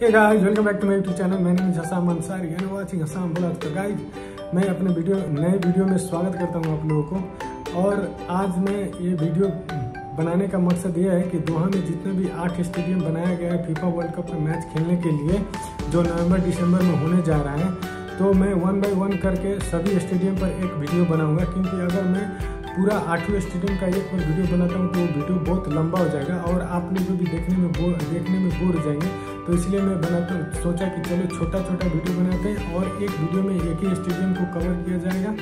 Hey guys, welcome back to my YouTube channel. My name is Hassam Ansari and. तो guys, मैं अपने video नए video में स्वागत करता हूँ आप लोगों को और आज मैं ये वीडियो बनाने का मकसद ये है कि दोहा में जितने भी आठ स्टेडियम बनाया गया है फीफा वर्ल्ड कप में मैच खेलने के लिए जो नवंबर दिसंबर में होने जा रहा है तो मैं वन बाय वन करके सभी स्टेडियम पर एक वीडियो बनाऊँगा क्योंकि अगर मैं पूरा आठवें स्टेडियम का एक बार वीडियो बनाता हूँ तो वो वीडियो बहुत लंबा हो जाएगा और आप लोग भी देखने में बोर, देखने में बोर हो जाएँगे। तो इसलिए मैं बनाता हूँ, सोचा कि चलो छोटा छोटा वीडियो बनाते हैं और एक वीडियो में एक ही स्टेडियम को कवर किया जाएगा।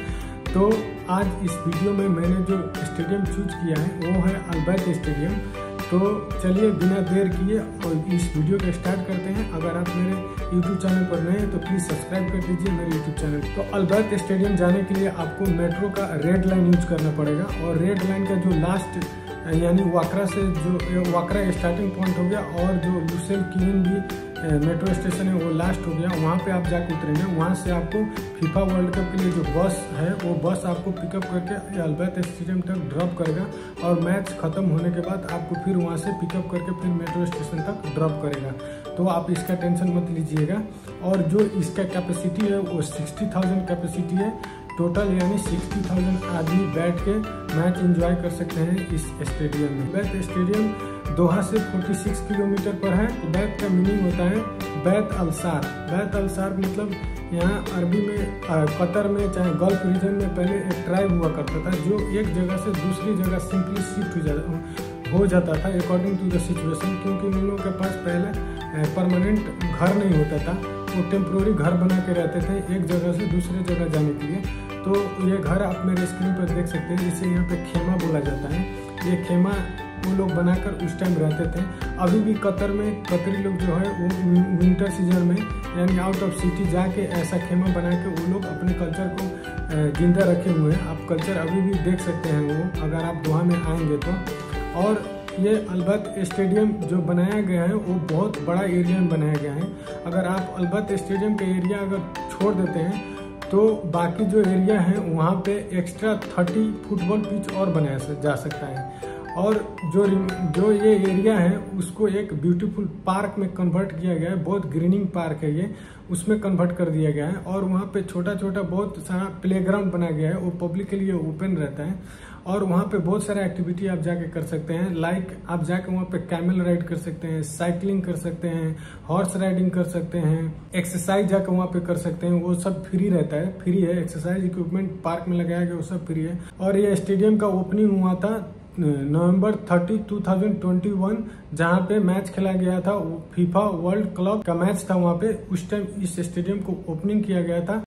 तो आज इस वीडियो में मैंने जो स्टेडियम चूज़ किया है, वो है अल्बर्ट स्टेडियम तो चलिए बिना देर किए और इस वीडियो को स्टार्ट करते हैं। अगर आप मेरे यूट्यूब चैनल पर नए हैं तो प्लीज़ सब्सक्राइब कर दीजिए मेरे यूट्यूब चैनल। तो अल्बर्ट स्टेडियम जाने के लिए आपको मेट्रो का रेड लाइन यूज़ करना पड़ेगा और रेड लाइन का जो लास्ट यानी वाकरा से जो वाकरा स्टार्टिंग पॉइंट हो गया और जो लुसेल क्लीन भी मेट्रो स्टेशन है, वो लास्ट हो गया। वहाँ पे आप जाकर उतरेंगे। वहाँ से आपको फीफा वर्ल्ड कप के लिए जो बस है, वो बस आपको पिकअप करके अल्बर्ट स्टेडियम तक ड्रॉप करेगा और मैच खत्म होने के बाद आपको फिर वहाँ से पिकअप करके फिर मेट्रो स्टेशन तक ड्रॉप करेगा। तो आप इसका टेंशन मत लीजिएगा। और जो इसका कैपेसिटी है, वो सिक्सटी थाउज़ेंड कैपेसिटी है। टोटल यानी सिक्सटी थाउज़ेंड आदमी बैठ के मैच एंजॉय कर सकते हैं इस स्टेडियम में। बैत स्टेडियम दोहा से 46 किलोमीटर पर है। बैत का मीनिंग होता है बैत अलसार। बैत अलसार मतलब यहाँ अरबी में कतर में चाहे गल्फ रीजन में पहले एक ट्राइब हुआ करता था, जो एक जगह से दूसरी जगह सिंपली शिफ्ट हो जाता हो जाता था अकॉर्डिंग टू द सिचुएशन क्योंकि उन लोगों के पास पहले परमानेंट घर नहीं होता था। वो टेम्प्रोरी घर बना के रहते थे एक जगह से दूसरे जगह जाने के लिए। तो ये घर आप मेरे स्क्रीन पर देख सकते हैं, जिसे यहाँ पे खेमा बोला जाता है। ये खेमा वो लोग बनाकर उस टाइम रहते थे। अभी भी कतर में, कतरी लोग जो है, वो विंटर सीज़न में, यानी आउट ऑफ़ सिटी जाके ऐसा खेमा बना के वो लोग अपने कल्चर को ज़िंदा रखे हुए हैं। आप कल्चर अभी भी देख सकते हैं वो, अगर आप दोहा में आएँगे तो। और ये अलबत स्टेडियम जो बनाया गया है, वो बहुत बड़ा एरिया में बनाया गया है। अगर आप अलबत स्टेडियम का एरिया अगर छोड़ देते हैं तो बाकी जो एरिया है, वहाँ पे एक्स्ट्रा थर्टी फुटबॉल पिच और बनाया जा सकता है। और जो जो ये एरिया है, उसको एक ब्यूटीफुल पार्क में कन्वर्ट किया गया है, बहुत ग्रीनिंग पार्क है ये, उसमें कन्वर्ट कर दिया गया है और वहाँ पे छोटा छोटा बहुत सारा प्लेग्राउंड बना गया है, वो पब्लिक के लिए ओपन रहता है और वहाँ पे बहुत सारा एक्टिविटी आप जाके कर सकते हैं लाइक आप जाके वहाँ पे कैमल राइड कर सकते हैं साइकिलिंग कर सकते हैं हॉर्स राइडिंग कर सकते हैं एक्सरसाइज जाके वहाँ पे कर सकते हैं, वो सब फ्री रहता है फ्री है एक्सरसाइज इक्विपमेंट पार्क में लगाया गया, वो सब फ्री है और ये स्टेडियम का ओपनिंग हुआ था नवंबर 30 2021 जहाँ पे मैच खेला गया था फीफा वर्ल्ड क्लब का मैच था, वहाँ पे उस टाइम इस स्टेडियम को ओपनिंग किया गया था।